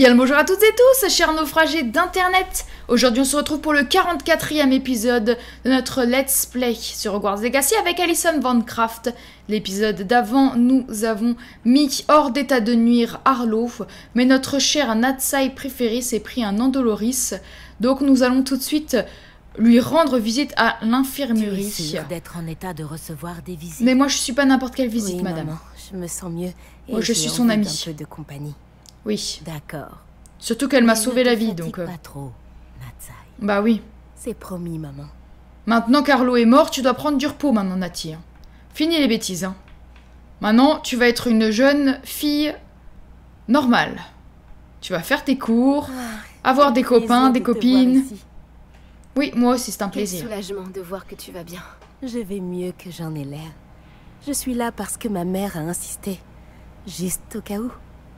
Bien le bonjour à toutes et tous, chers naufragés d'internet Aujourd'hui on se retrouve pour le 44e épisode de notre Let's Play sur Hogwarts Legacy avec Alison Vancraft. L'épisode d'avant, nous avons mis hors d'état de nuire Arlo, mais notre cher Natsai préféré s'est pris un Andoloris, donc nous allons tout de suite lui rendre visite à l'infirmerie. d'être en état de recevoir des visites Mais moi je suis pas n'importe quelle visite, Oui, madame. maman, je me sens mieux. Et Moi, je suis son amie. d'un peu de compagnie. Oui, D'accord. surtout qu'elle m'a sauvé la vie, donc... euh, pas trop, Natsai. Bah oui. C'est promis, maman. Maintenant qu'Arlo est mort, tu dois prendre du repos maintenant, Nati. hein. Fini les bêtises. Hein. Maintenant, tu vas être une jeune fille normale. Tu vas faire tes cours, avoir des copains, des de copines. Oui, moi aussi, c'est un Quel plaisir. soulagement de voir que tu vas bien. Je vais mieux que j'en ai l'air. Je suis là parce que ma mère a insisté. Juste au cas où.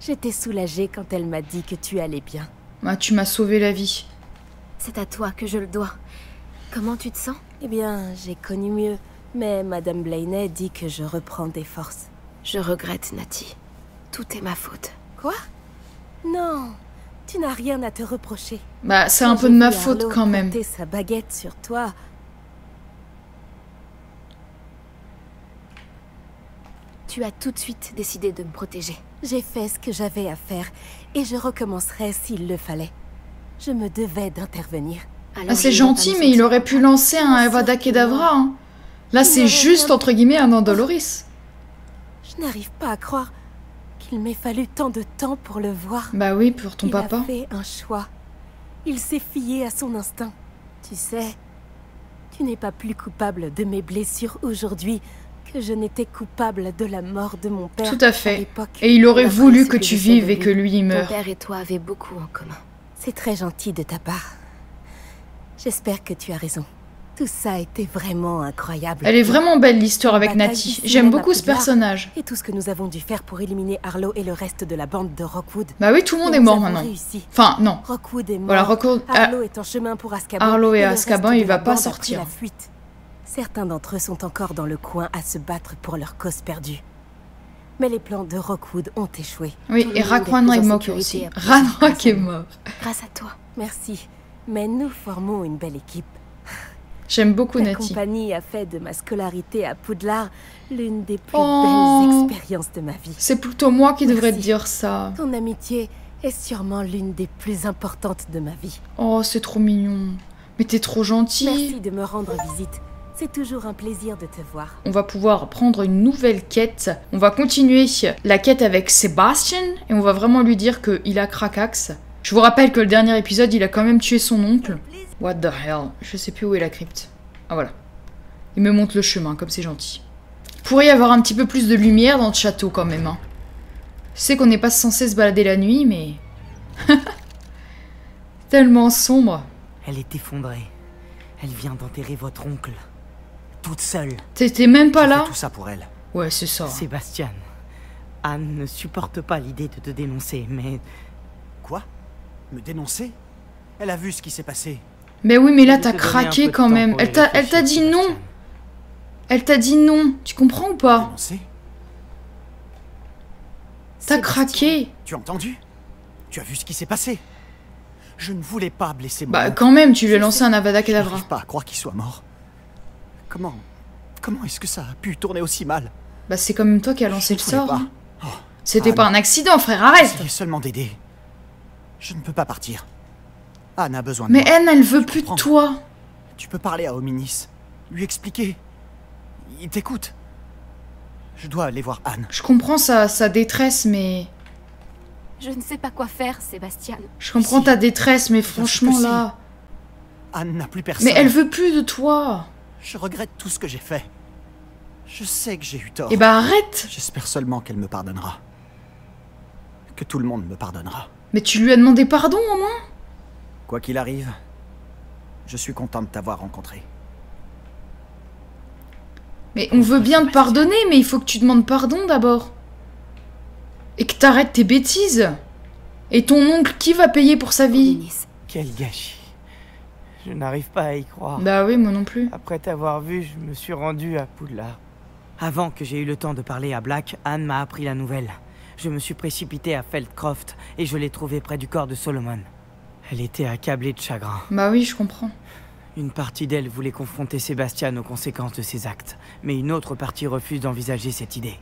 J'étais soulagée quand elle m'a dit que tu allais bien. Bah, tu m'as sauvé la vie. C'est à toi que je le dois. Comment tu te sens? Eh bien, j'ai connu mieux. Mais Madame Blaney dit que je reprends des forces. Je regrette, Nati. Tout est ma faute. Quoi? Non, tu n'as rien à te reprocher. Bah, c'est un peu de ma faute quand même. sa baguette sur toi. Tu as tout de suite décidé de me protéger. J'ai fait ce que j'avais à faire et je recommencerai s'il le fallait. Je me devais d'intervenir. Ah, c'est gentil, mais il aurait pu lancer un Avada Kedavra. Hein. Là, Il c'est juste, entre guillemets, un Andoloris. Je n'arrive pas à croire qu'il m'ait fallu tant de temps pour le voir. Bah oui, pour ton il papa. a fait un choix. Il s'est fié à son instinct. Tu sais, tu n'es pas plus coupable de mes blessures aujourd'hui que je n'étais coupable de la mort de mon père. Tout à fait. Et il aurait voulu que tu vives et que lui il meure. père et toi avez beaucoup en commun. C'est très gentil de ta part. J'espère que tu as raison. Tout ça était vraiment incroyable. Elle est vraiment belle l'histoire avec ici, J'aime à beaucoup ce personnage. Et tout ce que nous avons dû faire pour éliminer Arlo et le reste de la bande de Rockwood. Bah oui, tout le monde Et est mort maintenant. réussi. Enfin, non. Rockwood est mort. Voilà, Arlo est en chemin pour Azkaban. Arlo et le Azkaban, il va pas sortir. la fuite. Certains d'entre eux sont encore dans le coin à se battre pour leur cause perdue. Mais les plans de Rockwood ont échoué. Oui, Tout et Rakwan est sécurité aussi. Ranrock est mort. Grâce à toi. Merci. Mais nous formons une belle équipe. J'aime beaucoup Ta Nati. compagnie a fait de ma scolarité à Poudlard l'une des plus Oh. belles expériences de ma vie. C'est plutôt moi qui devrais te dire ça. Ton amitié est sûrement l'une des plus importantes de ma vie. Oh, c'est trop mignon. Mais t'es trop gentil. Merci de me rendre visite. C'est toujours un plaisir de te voir. On va pouvoir prendre une nouvelle quête. On va continuer la quête avec Sébastien et on va vraiment lui dire qu'il a Krakax. Je vous rappelle que le dernier épisode, il a quand même tué son oncle. What the hell? Je sais plus où est la crypte. Ah voilà. Il me montre le chemin, comme c'est gentil. Pourrait y avoir un petit peu plus de lumière dans le château quand même. Hein. Je sais qu'on n'est pas censé se balader la nuit, mais... Tellement sombre. Elle est effondrée. Elle vient d'enterrer votre oncle. Toute seule. T'étais même pas là tout ça pour elle. Ouais, c'est ça. Sébastien. Anne ne supporte pas l'idée de te dénoncer, mais Quoi? Me dénoncer? Elle a vu ce qui s'est passé. Mais oui, mais là, je t'as craqué quand même. Elle t'a elle t'a réfléchir, dit non. Elle t'a dit non. Tu comprends ou pas? Dénoncer? T'as craqué. Tu as entendu? Tu as vu ce qui s'est passé? Je ne voulais pas blesser mon Bah, quand même, tu lui as Je lancé un Avada Je Kedavra. n'arrive pas à croire qu'il soit mort. Comment? Comment est-ce que ça a pu tourner aussi mal? Bah, c'est quand même toi qui as lancé le Je sort. hein. Oh, C'était Anne. pas un accident, frère, arrête seulement d'aider. Je ne peux pas partir. Anne a besoin de Mais moi. Anne, elle veut plus de toi. Tu peux parler à Hominis. Lui expliquer. Il t'écoute. Je dois aller voir Anne. Je comprends sa, sa détresse, mais... Je ne sais pas quoi faire, Sébastien. Je comprends Si. ta détresse, mais que franchement, si. là... Anne n'a plus personne. Mais elle veut plus de toi. Je regrette tout ce que j'ai fait. Je sais que j'ai eu tort. Et bah, arrête J'espère seulement qu'elle me pardonnera. Que tout le monde me pardonnera. Mais tu lui as demandé pardon, au moins? Quoi qu'il arrive, je suis content de t'avoir rencontré. Mais on veut bien te pardonner, mais il faut que tu demandes pardon d'abord. Et que t'arrêtes tes bêtises. Et ton oncle, qui va payer pour sa vie? Quel gâchis. Je n'arrive pas à y croire. Bah oui, moi non plus. Après t'avoir vu, je me suis rendu à Poudlard. Avant que j'aie eu le temps de parler à Black, Anne m'a appris la nouvelle. Je me suis précipité à Feldcroft et je l'ai trouvée près du corps de Solomon. Elle était accablée de chagrin. Bah oui, je comprends. Une partie d'elle voulait confronter Sébastien aux conséquences de ses actes, mais une autre partie refuse d'envisager cette idée.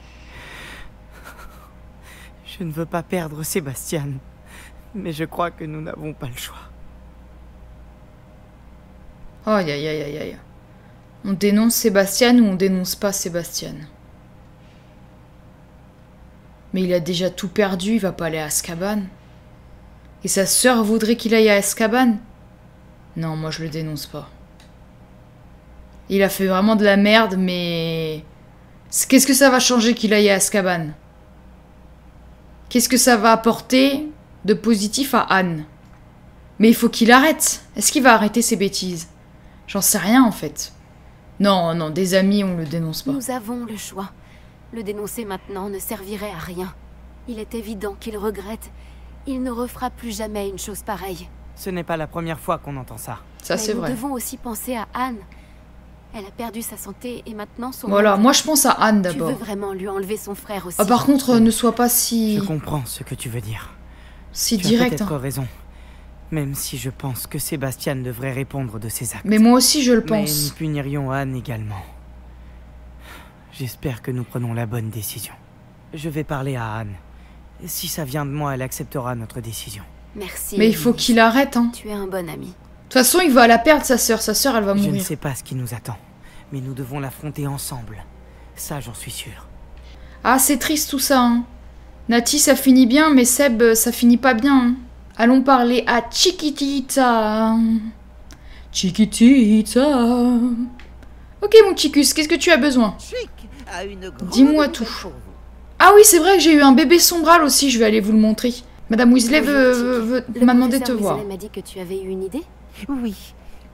Je ne veux pas perdre Sébastien, mais je crois que nous n'avons pas le choix. Aïe aïe aïe aïe aïe. On dénonce Sébastien ou on dénonce pas Sébastien? Mais il a déjà tout perdu, il va pas aller à Azkaban. Et sa sœur voudrait qu'il aille à Azkaban? Non, moi je le dénonce pas. Il a fait vraiment de la merde, mais... Qu'est-ce que ça va changer qu'il aille à Azkaban? Qu'est-ce que ça va apporter de positif à Anne? Mais il faut qu'il arrête. Est-ce qu'il va arrêter ses bêtises? J'en sais rien en fait. Non, non, des amis, on le dénonce pas. Nous avons le choix. Le dénoncer maintenant ne servirait à rien. Il est évident qu'il regrette. Il ne refera plus jamais une chose pareille. Ce n'est pas la première fois qu'on entend ça. Ça, c'est nous vrai. devons aussi penser à Anne. Elle a perdu sa santé et maintenant son... Voilà, moi je pense à Anne Tu veux d'abord. vraiment lui enlever son frère aussi Ah, par contre, euh, ne sois pas si, Je comprends ce que tu veux dire. si tu as direct. peut-être hein. raison. Même si je pense que Sébastien devrait répondre de ses actes. Mais moi aussi, je le Mais nous pense. punirions Anne également. J'espère que nous prenons la bonne décision. Je vais parler à Anne. Si ça vient de moi, elle acceptera notre décision. Merci. Mais il faut qu'il arrête. Hein. Tu es un bon ami. De toute façon, il va la perdre, sa sœur. Sa sœur, elle va Je ne mourir. sais pas ce qui nous attend, mais nous devons l'affronter ensemble. Ça, j'en suis sûr. Ah, c'est triste tout ça. Hein. Nati, ça finit bien, mais Seb, euh, ça finit pas bien. hein. Allons parler à Chiquitita. Chiquitita. Ok, mon Chicus, qu'est-ce que tu as besoin? Dis-moi tout. Ah oui, c'est vrai que j'ai eu un bébé sombral aussi, je vais aller vous le montrer. Madame Weasley m'a demandé de te voir. M'a dit que tu avais eu une idée? Oui.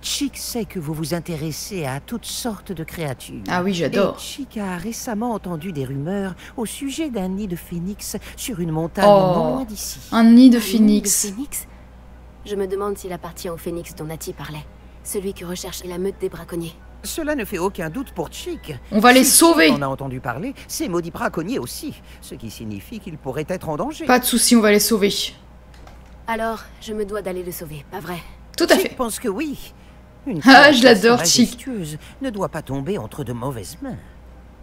Chick sait que vous vous intéressez à toutes sortes de créatures. Ah oui, j'adore. Chick a récemment entendu des rumeurs au sujet d'un nid de phénix sur une montagne Oh. non loin d'ici. Un nid de Un nid phoenix. de phénix Je me demande s'il appartient au phénix dont Nati parlait. Celui que recherche la meute des braconniers. Cela ne fait aucun doute pour Chick. On va les Si sauver. En a entendu parler, ces maudits braconniers aussi, ce qui signifie qu'ils pourraient être en danger. Pas de souci, on va les sauver. Alors, je me dois d'aller le sauver, pas vrai? Tout à Chick fait. pense que oui. Une Ah, je l'adore, Chick. ne doit pas tomber entre de mauvaises mains.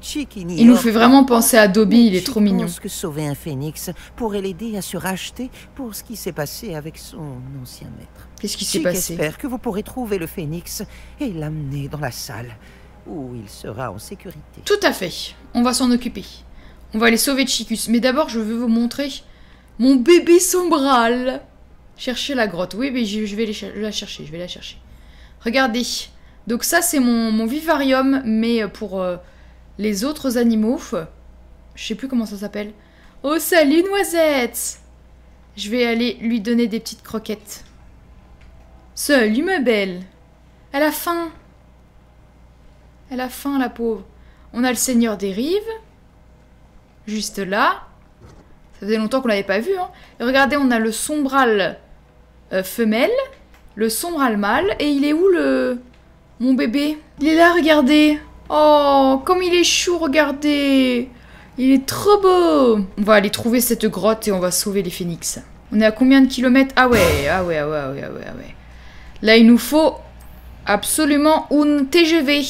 Chick Il nous fait vraiment penser à Dobby, il est Chick trop mignon. pense que sauver un phénix pourrait l'aider à se racheter pour ce qui s'est passé avec son ancien maître. Qu'est-ce qui s'est passé espère que vous pourrez trouver le phénix et l'amener dans la salle où il sera en sécurité. Tout à fait. On va s'en occuper. On va aller sauver Chicus. Mais d'abord, je veux vous montrer mon bébé sombral. Chercher la grotte. Oui, mais je, vais la chercher. Je vais la chercher. Regardez. Donc ça, c'est mon, vivarium, mais pour euh, les autres animaux. Je sais plus comment ça s'appelle. Oh, salut Noisette Je vais aller lui donner des petites croquettes. Salut ma belle Elle a faim Elle a faim, la pauvre. On a le Seigneur des Rives. Juste là. Ça faisait longtemps qu'on l'avait pas vu. Hein. Regardez, on a le sombral euh, femelle, le sombral mâle. Et il est où le... Mon bébé? Il est là, regardez. Oh, comme il est chou, regardez. Il est trop beau. On va aller trouver cette grotte et on va sauver les phénix. On est à combien de kilomètres? Ah ouais, ah ouais, ah ouais, ah ouais, ah ouais, ah ouais. Là, il nous faut absolument un TGV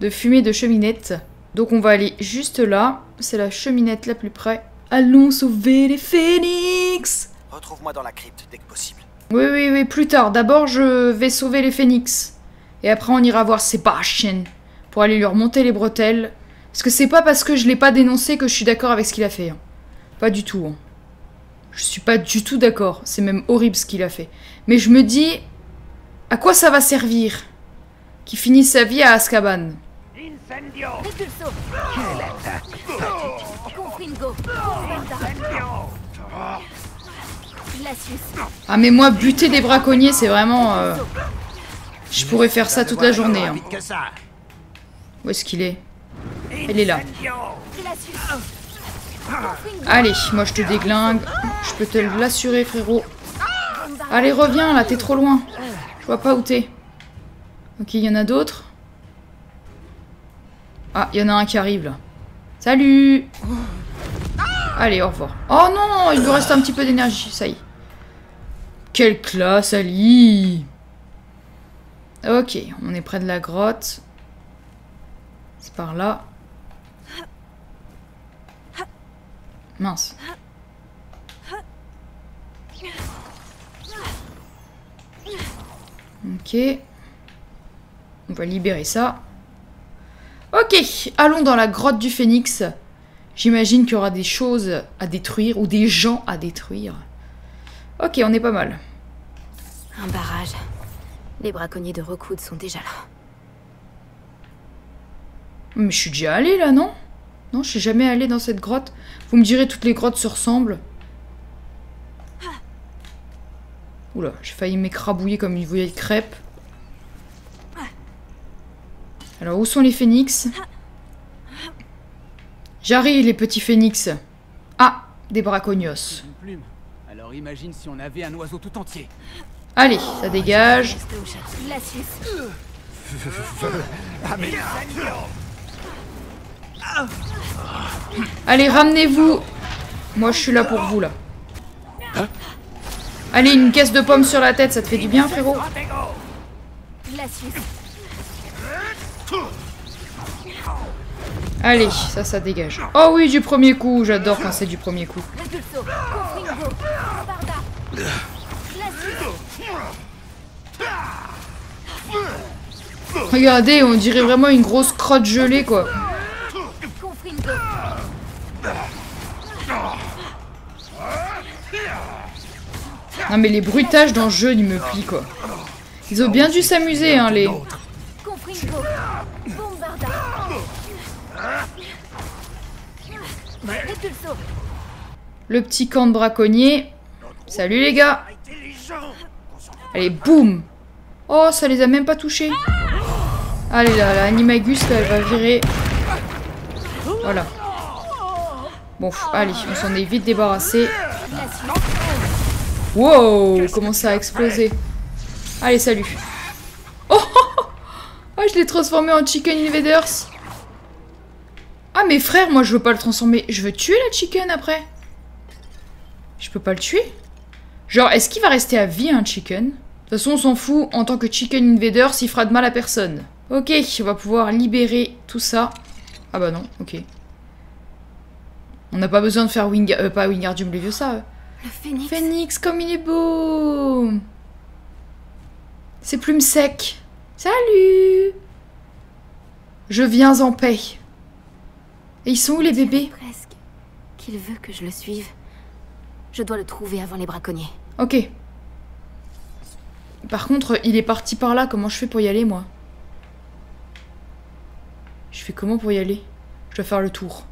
de fumée de cheminette. Donc on va aller juste là. C'est la cheminette la plus près. Allons sauver les phénix Retrouve-moi dans la crypte dès que possible. Oui, oui, oui, plus tard. D'abord, je vais sauver les phénix. Et après, on ira voir Sebastian pour aller lui remonter les bretelles. Parce que c'est pas parce que je l'ai pas dénoncé que je suis d'accord avec ce qu'il a fait. hein. Pas du tout. hein. Je suis pas du tout d'accord. C'est même horrible ce qu'il a fait. Mais je me dis, à quoi ça va servir Qu'il finisse sa vie à Azkaban? Glacius Ah mais moi, buter des braconniers, c'est vraiment... euh, Je pourrais faire ça toute la journée. hein. Où est-ce qu'il est? Elle est là. Allez, moi je te déglingue. Je peux te l'assurer, frérot. Allez, reviens là, t'es trop loin. Je vois pas où t'es. Ok, il y en a d'autres? Ah, il y en a un qui arrive là. Salut Allez, au revoir. Oh non, il nous reste un petit peu d'énergie, ça y est. Quelle classe, Ali Ok, on est près de la grotte. C'est par là. Mince. Ok. On va libérer ça. Ok, allons dans la grotte du phénix. J'imagine qu'il y aura des choses à détruire ou des gens à détruire. Ok, on est pas mal. Un barrage. Les braconniers de Rockwood sont déjà là. Mais je suis déjà allée là, non? Non, je suis jamais allée dans cette grotte. Vous me direz, toutes les grottes se ressemblent. Oula, j'ai failli m'écrabouiller comme une vieille crêpe. Alors, où sont les phénix? J'arrive, les petits phénix. Ah, des braconios. Imagine si on avait un oiseau tout entier. Allez, ça dégage. Allez, ramenez-vous. Moi, je suis là pour vous, là. Allez, une caisse de pommes sur la tête, ça te fait du bien, frérot. Allez, ça, ça dégage. Oh oui, du premier coup, j'adore quand c'est du premier coup. Regardez, on dirait vraiment une grosse crotte gelée, quoi. Non mais les bruitages dans le jeu, ils me plient, quoi. Ils ont bien dû s'amuser, hein, les... Le petit camp de braconniers. Salut, les gars Allez, boum Oh, ça les a même pas touchés. Allez, là, la Animagus, là, elle va virer. Voilà. Bon, allez, on s'en est vite débarrassé. Wow, comment ça a explosé. Allez, salut. Oh, oh, je l'ai transformé en Chicken Invaders. Ah, mais frère, moi, je veux pas le transformer. Je veux tuer la Chicken après. Je peux pas le tuer? Genre, est-ce qu'il va rester à vie, un Chicken? De toute façon, on s'en fout. En tant que Chicken Invaders, il fera de mal à personne. Ok, on va pouvoir libérer tout ça. Ah bah non, ok. On n'a pas besoin de faire Wing... Euh, pas Wingardium Leviosa. euh. Le phénix. Phoenix, comme il est beau Ses plumes secs. Salut Je viens en paix. Et ils sont où les bébés? Presque. Qu'il veut que je le suive. Je dois le trouver avant les braconniers. Ok. Par contre, il est parti par là. Comment je fais pour y aller, moi? Je fais comment pour y aller? Je dois faire le tour.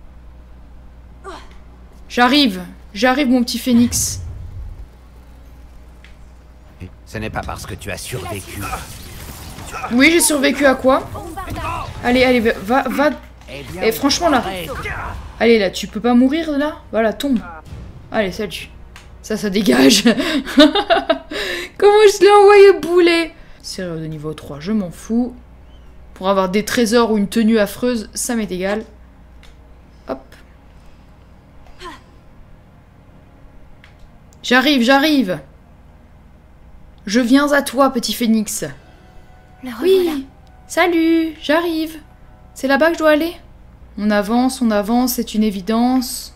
J'arrive J'arrive, mon petit phénix. Ce n'est pas parce que tu as survécu. Oui, j'ai survécu à quoi? Allez, allez, va, va. Eh bien, Et franchement, là. Allez, là, tu peux pas mourir, là? Voilà, tombe. Allez, salut. Ça, ça dégage. Comment je l'ai envoyé bouler Serrure de niveau 3, je m'en fous. Pour avoir des trésors ou une tenue affreuse, ça m'est égal. Hop. J'arrive, j'arrive. Je viens à toi, petit phénix. Le. Oui. Salut, j'arrive. C'est là-bas que je dois aller? On avance, on avance, c'est une évidence.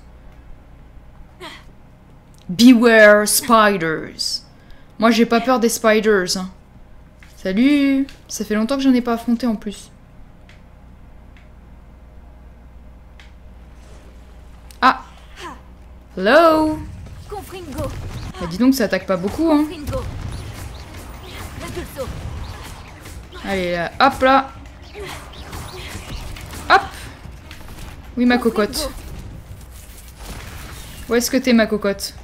Beware spiders. Moi, j'ai pas peur des spiders. hein. Salut. Ça fait longtemps que j'en ai pas affronté en plus. Ah. Hello. Bah, dis donc, ça attaque pas beaucoup, hein. Allez, là, hop là. Hop. Oui, ma cocotte. Où est-ce que t'es, ma cocotte?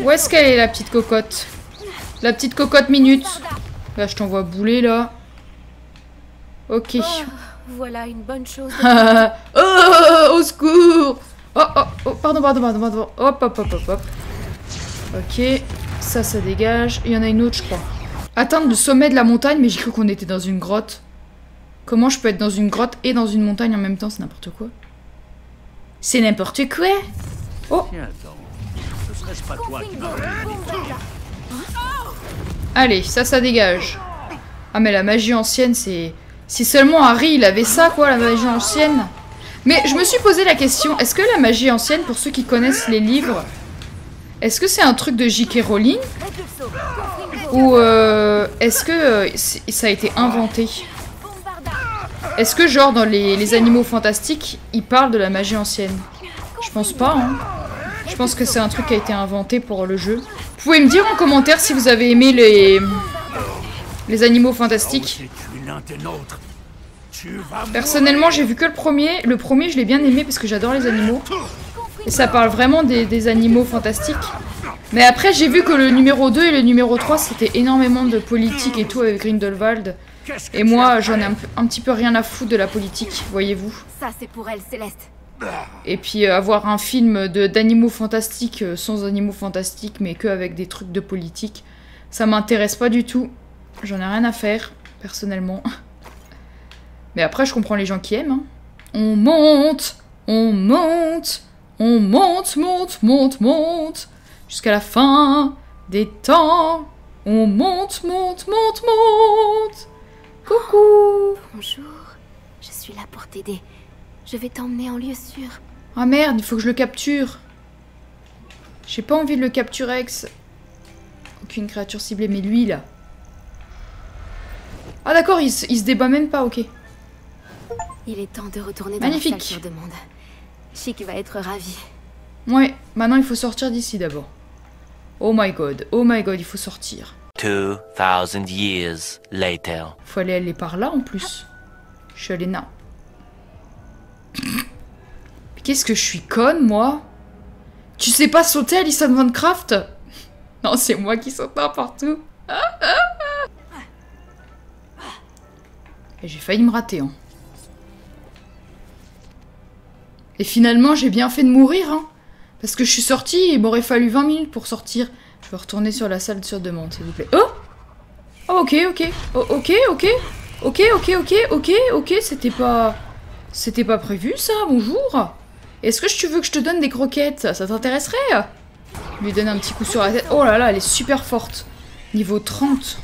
Où est-ce qu'elle est, la petite cocotte La petite cocotte minute. Là, je t'envoie bouler, là. Ok. Oh, voilà une bonne chose. oh, au secours Oh, oh, oh, pardon, pardon, pardon, pardon. Hop, hop, hop, hop, hop. Ok, ça, ça dégage. Il y en a une autre, je crois. Atteindre le sommet de la montagne, mais j'ai cru qu'on était dans une grotte. Comment je peux être dans une grotte et dans une montagne en même temps? C'est n'importe quoi. C'est n'importe quoi Oh. Pas toi qui m'aurais Allez, ça, ça dégage. Ah, mais la magie ancienne, c'est... Si seulement Harry, il avait ça, quoi, la magie ancienne. Mais je me suis posé la question, est-ce que la magie ancienne, pour ceux qui connaissent les livres, est-ce que c'est un truc de J.K. Rowling Ou euh, est-ce que euh, ça a été inventé? Est-ce que, genre, dans les, les animaux fantastiques, ils parlent de la magie ancienne? Je pense pas, hein. Je pense que c'est un truc qui a été inventé pour le jeu. Vous pouvez me dire en commentaire si vous avez aimé les, les animaux fantastiques. Personnellement, j'ai vu que le premier. Le premier, je l'ai bien aimé parce que j'adore les animaux. Et ça parle vraiment des, animaux fantastiques. Mais après, j'ai vu que le numéro 2 et le numéro 3, c'était énormément de politique et tout avec Grindelwald. Et moi, j'en ai un, un petit peu rien à foutre de la politique, voyez-vous. Ça, c'est pour elle, Céleste. Et puis euh, avoir un film de d'animaux fantastiques euh, sans animaux fantastiques, mais que avec des trucs de politique, ça m'intéresse pas du tout. J'en ai rien à faire, personnellement. Mais après, je comprends les gens qui aiment. hein. On monte, on monte, on monte, monte, monte, monte, jusqu'à la fin des temps. On monte, monte, monte, monte. Coucou. Bonjour. Je suis là pour t'aider. Je vais t'emmener en lieu sûr. Ah merde, il faut que je le capture. J'ai pas envie de le capturer, ex. Aucune créature ciblée, mais lui là. Ah d'accord, il, se- il se débat même pas, ok. Il est temps de retourner dans Magnifique. la salle sur demande. Chic va être ravi. Ouais, maintenant il faut sortir d'ici d'abord. Oh my god, oh my god, il faut sortir. 2,000 years later. Faut aller aller par là en plus. Je suis allée là. Mais Qu'est-ce que je suis conne, moi? Tu sais pas sauter, Alison Van Craft Non, c'est moi qui saute n'importe où. J'ai failli me rater, hein. Et finalement, j'ai bien fait de mourir, hein. Parce que je suis sortie et il m'aurait fallu 20 minutes pour sortir. Je vais retourner sur la salle sur demande, s'il vous plaît. Oh Oh, ok, ok. Oh, ok, ok. Ok, ok, ok, ok, ok. C'était pas... C'était pas prévu, ça. Bonjour. Est-ce que tu veux que je te donne des croquettes? Ça t'intéresserait? Lui donne un petit coup sur la tête. Oh là là, elle est super forte. Niveau 30.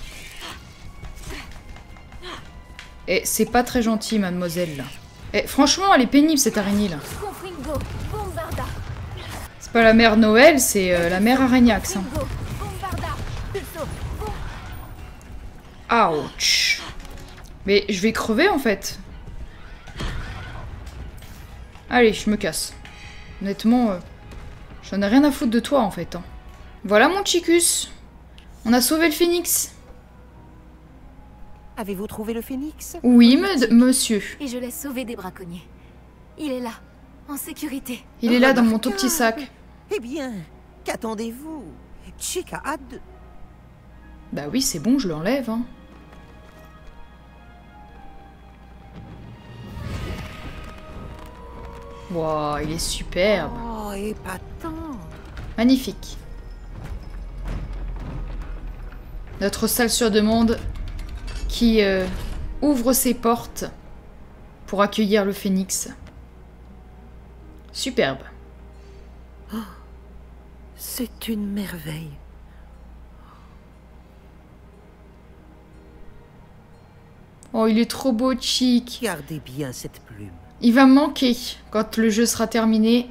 Et c'est pas très gentil, mademoiselle, là. Et franchement, elle est pénible, cette araignée, là. C'est pas la mère Noël, c'est euh, la mère Aragnax. hein. Ouch. Mais je vais crever en fait. Allez, je me casse. Honnêtement, euh, j'en ai rien à foutre de toi en fait. hein. Voilà mon chicus. On a sauvé le phénix. Avez-vous trouvé le phénix? Oui, me- monsieur. Et je l'ai sauvé des braconniers. Il est là, en sécurité. Il est là dans mon tout petit sac. Eh bien, qu'attendez-vous? Chick a. Bah oui, c'est bon, je l'enlève. Hein. Wow, il est superbe. Oh, épatant Magnifique. Notre salle sur demande qui euh, ouvre ses portes pour accueillir le phénix. Superbe. C'est une merveille. Oh, il est trop beau, Chic. Gardez bien cette plume. Il va me manquer quand le jeu sera terminé.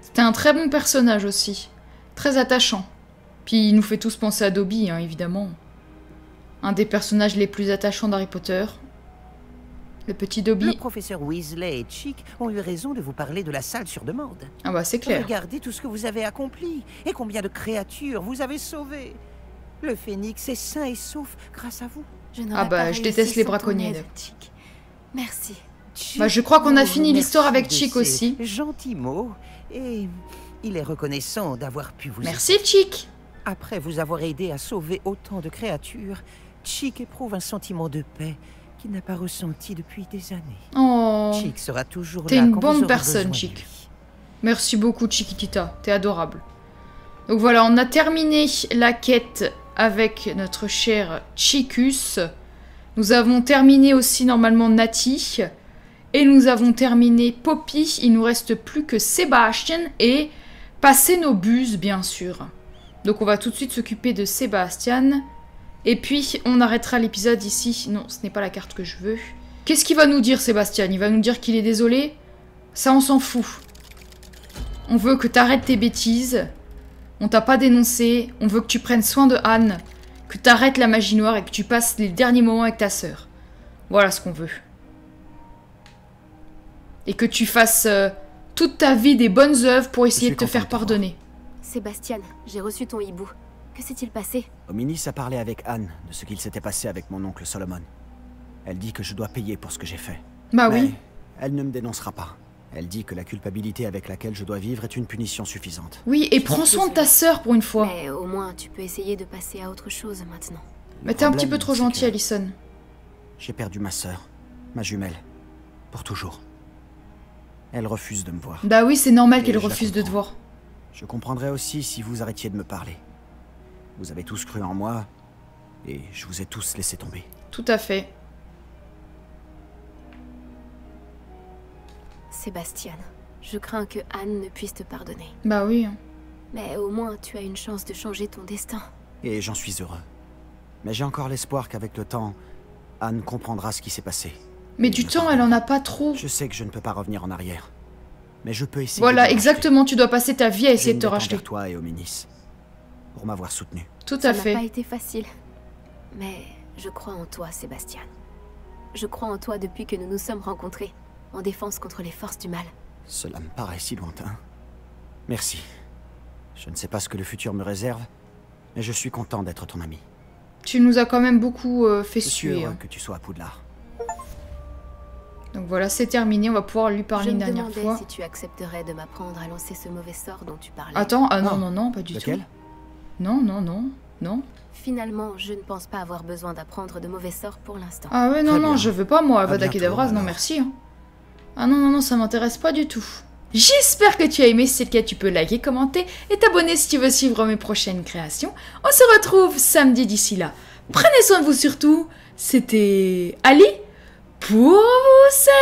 C'était un très bon personnage aussi. Très attachant. Puis il nous fait tous penser à Dobby, hein, évidemment. Un des personnages les plus attachants d'Harry Potter. Le petit Le Dobby. professeur Weasley et Chick ont eu raison de vous parler de la salle sur demande. Ah bah c'est clair. Regardez tout ce que vous avez accompli et combien de créatures vous avez sauvées. Le phénix est sain et sauf grâce à vous. Je Ah bah, je déteste les braconniers. Merci. Chick, Bah, je crois qu'on a vous fini l'histoire avec Chick aussi. Gentils mots et il est reconnaissant d'avoir pu vous. Merci, Chic. Après vous avoir aidé à sauver autant de créatures, Chick éprouve un sentiment de paix qu'il n'a pas ressenti depuis des années. Oh. Chick sera toujours T'es une quand bonne vous personne, Chick. Merci beaucoup, Chiquitita. T'es adorable. Donc voilà, on a terminé la quête avec notre cher Chicus. Nous avons terminé aussi normalement Nati. Et nous avons terminé Poppy. Il nous reste plus que Sébastien et passer nos buses, bien sûr. Donc on va tout de suite s'occuper de Sébastien. Et puis on arrêtera l'épisode ici. Non, ce n'est pas la carte que je veux. Qu'est-ce qu'il va nous dire, Sébastien? Il va nous dire qu'il est désolé? Ça, on s'en fout. On veut que t'arrêtes tes bêtises. On t'a pas dénoncé. On veut que tu prennes soin de Anne. Que t'arrêtes la magie noire et que tu passes les derniers moments avec ta sœur. Voilà ce qu'on veut. Et que tu fasses euh, toute ta vie des bonnes œuvres pour essayer de te faire pardonner. Sébastien, j'ai reçu ton hibou. Que s'est-il passé? Ominis a parlé avec Anne de ce qu'il s'était passé avec mon oncle Solomon. Elle dit que je dois payer pour ce que j'ai fait. Bah Mais oui. elle ne me dénoncera pas. Elle dit que la culpabilité avec laquelle je dois vivre est une punition suffisante. Oui, et prends soin de ta sœur pour une fois. Mais au moins, tu peux essayer de passer à autre chose maintenant. Le Mais t'es un petit peu trop gentil, que Alison. J'ai perdu ma sœur, ma jumelle, pour toujours. Elle refuse de me voir. Bah oui, c'est normal qu'elle refuse de te voir. Je comprendrais aussi si vous arrêtiez de me parler. Vous avez tous cru en moi, et je vous ai tous laissé tomber. Tout à fait. Sébastien, je crains que Anne ne puisse te pardonner. Bah oui. hein. Mais au moins, tu as une chance de changer ton destin. Et j'en suis heureux. Mais j'ai encore l'espoir qu'avec le temps, Anne comprendra ce qui s'est passé. Mais du temps, elle en a pas trop. Je sais que je ne peux pas revenir en arrière. Mais je peux essayer. Voilà, de me racheter. exactement. Tu dois passer ta vie à essayer de te racheter. toi et Ominis. Pour m'avoir soutenu. Tout Ça à n'a fait. pas été facile. Mais je crois en toi, Sébastien. Je crois en toi depuis que nous nous sommes rencontrés, en défense contre les forces du mal. Cela me paraît si lointain. Merci. Je ne sais pas ce que le futur me réserve, mais je suis content d'être ton ami. Tu nous as quand même beaucoup euh, fait Je suis suer. heureux hein. que tu sois à Poudlard. Donc voilà, c'est terminé. On va pouvoir lui parler je une me dernière demandais fois. si tu accepterais de m'apprendre à lancer ce mauvais sort dont tu parlais. Attends, ah non, Ah. non, non, pas du Lequel tout. Non, non, non, non. Finalement, je ne pense pas avoir besoin d'apprendre de mauvais sorts pour l'instant. Ah ouais, non, Très non, bien. je veux pas, moi, À Avada bientôt, Kedavra, non, merci. hein. Ah non, non, non, ça m'intéresse pas du tout. J'espère que tu as aimé, si c'est le cas, tu peux liker, commenter et t'abonner si tu veux suivre mes prochaines créations. On se retrouve samedi d'ici là. Prenez soin de vous surtout. C'était Ali pour vous servir.